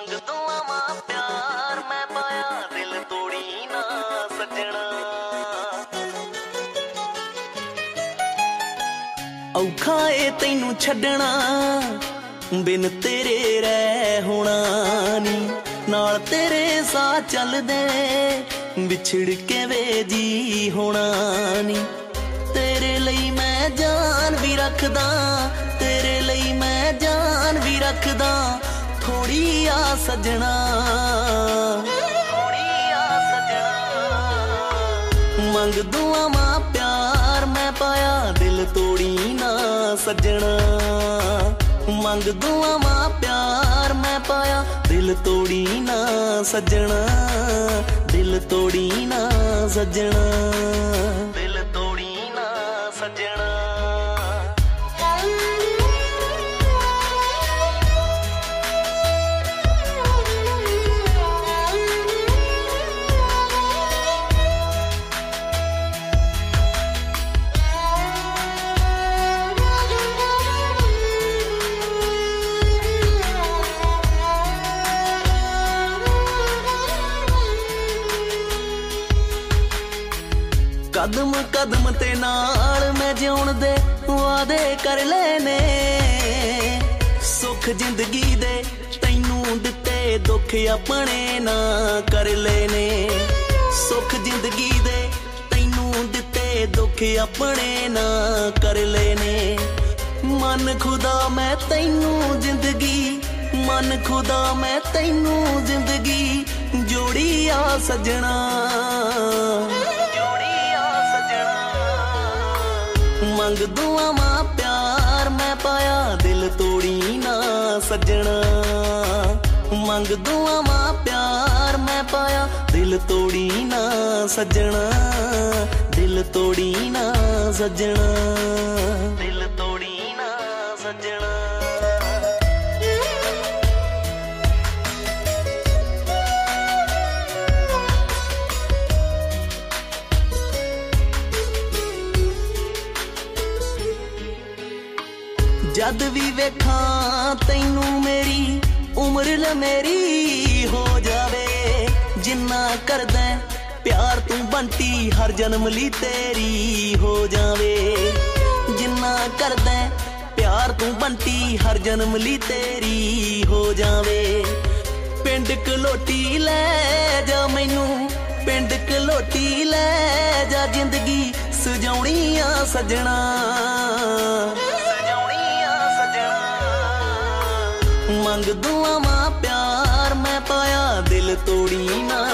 ਮੰਗ ਦੁਆਵਾਂ ਪਿਆਰ, ਮੈਂ ਪਾਇਆ ਦਿਲ ਤੋੜੀ ਨਾ ਸੱਜਣਾ। ਔਖਾ ਏ ਤੈਨੂੰ ਛੱਡਣਾ, ਬਿਨ ਤੇਰੇ ਰਹਿ ਹੋਣਾ ਨੀ। ਨਾਲ ਤੇਰੇ ਸਾਹ ਚੱਲਦੇ, ਵਿਛੜ ਕੇ ਵੇ ਜੀ ਹੋਣਾ ਨੀ। ਤੇਰੇ ਲਈ ਮੈਂ ਜਾਨ ਵੀ ਰੱਖਦਾ, ਤੇਰੇ ਲਈ ਮੈਂ ਜਾਨ ਵੀ ਰੱਖਦਾ। ਥੋੜੀ ਆ ਸਜਣਾ। ਥੋੜੀ ਸਜਣਾ। ਮੰਗ ਦੁਆਵਾਂ ਪਿਆਰ ਮੈਂ ਪਾਇਆ, ਦਿਲ ਤੋੜੀ ਨਾ ਸਜਣਾ। ਮੰਗ ਦੁਆਵਾਂ ਪਿਆਰ ਮੈਂ ਪਾਇਆ, ਦਿਲ ਤੋੜੀ ਨਾ ਸਜਣਾ। ਦਿਲ ਤੋੜੀ ਨਾ ਸਜਣਾ। ਦਿਲ ਤੋੜੀ ਨਾ ਸਜਣਾ। ਕਦਮ ਕਦਮ ਤੇ ਨਾਲ ਮੈਂ ਜਿਉਣ ਦੇ ਵਾਦੇ ਕਰ ਲੈਨੇ। ਸੁੱਖ ਜ਼ਿੰਦਗੀ ਦੇ ਤੈਨੂੰ ਦਿੱਤੇ ਦੁੱਖ ਆਪਣੇ ਨਾ ਕਰ ਲੈਨੇ। ਸੁੱਖ ਜ਼ਿੰਦਗੀ ਦੇ ਤੈਨੂੰ ਦਿੱਤੇ ਦੁੱਖ ਆਪਣੇ ਨਾ ਕਰ ਲੈਨੇ। ਮਨ ਖੁਦਾ, ਮੈਂ ਤੈਨੂੰ ਜ਼ਿੰਦਗੀ, ਮਨ ਖੁਦਾ, ਮੈਂ ਤੈਨੂੰ ਜ਼ਿੰਦਗੀ ਜੋੜੀ ਆ ਸਜਣਾ। ਮੰਗ ਦੁਆਵਾਂ ਪਿਆਰ, ਮੈਂ ਪਾਇਆ ਦਿਲ ਤੋੜੀ ਨਾ ਸੱਜਣਾ। ਮੰਗ ਦੁਆਵਾਂ ਪਿਆਰ, ਮੈਂ ਪਾਇਆ ਦਿਲ ਤੋੜੀ ਨਾ ਸੱਜਣਾ। ਦਿਲ ਤੋੜੀ ਨਾ ਸੱਜਣਾ। ਜਦ ਵੀ ਵੇਖਾਂ ਤੈਨੂੰ ਮੇਰੀ, ਉਮਰ ਲ ਹੋ ਜਾਵੇ। ਜਿੰਨਾ ਕਰਦਾ ਪਿਆਰ ਤੂੰ ਬੰਟੀ, ਹਰ ਜਨਮ ਲਈ ਤੇਰੀ ਹੋ ਜਾਵੇ। ਜਿੰਨਾ ਕਰਦਾ ਪਿਆਰ ਤੂੰ ਬੰਟੀ, ਹਰ ਜਨਮ ਲਈ ਤੇਰੀ ਹੋ ਜਾਵੇ। ਪਿੰਡ ਕਲੋਟੀ ਲੈ ਜਾ ਮੈਨੂੰ, ਪਿੰਡ ਕਲੋਟੀ ਲੈ ਜਾ ਜ਼ਿੰਦਗੀ ਸਜਾਉਣੀ ਆ ਸਜਣਾ। ਮੰਗ ਦੁਆਵਾਂ ਪਿਆਰ ਮੈਂ ਪਾਇਆ ਦਿਲ ਤੋੜੀ ਨਾ